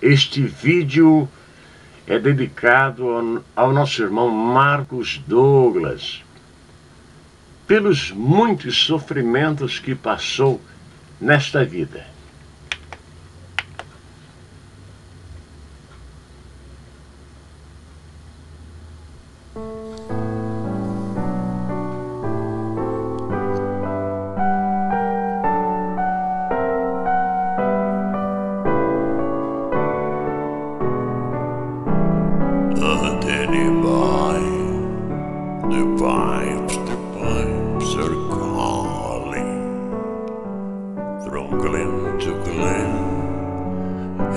Este vídeo é dedicado ao, ao nosso irmão Marcos Douglas, pelos muitos sofrimentos que passou nesta vida. Pipes, the pipes are calling from glen to glen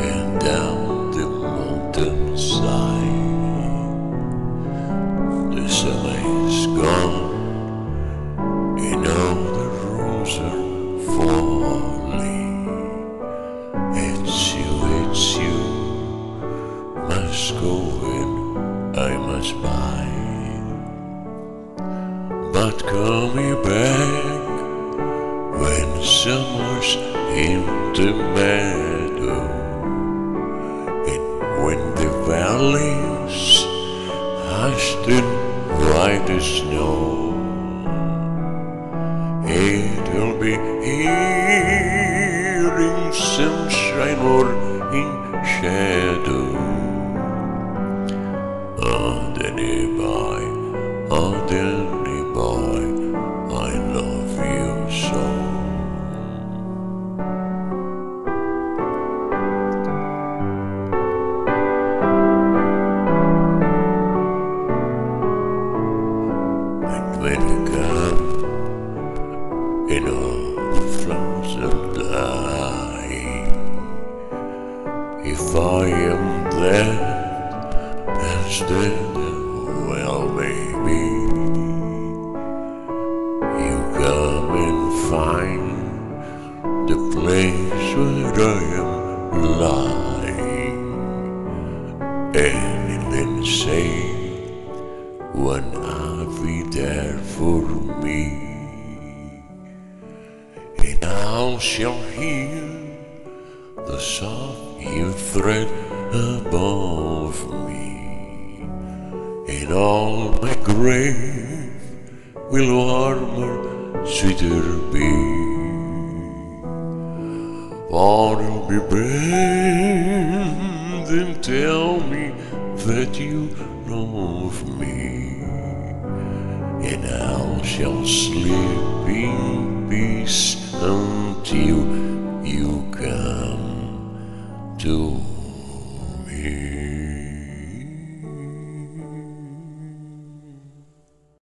and down the mountain side. The summer is gone and all the roses are falling. It's you, it's you must go in, I must buy. But call me back when summer's in the meadow and when the valleys hushed in white snow. It'll be here in sunshine or in shadow. Oh, Danny boy, And come, in all the flowers are dying. If I am there, as then, well, maybe you come and find the place where I am lying, and then say, when I'll be there for me. And I shall hear the soft you thread above me, and all my grave will warmer, sweeter be. It'll be bend and tell me that you love me and I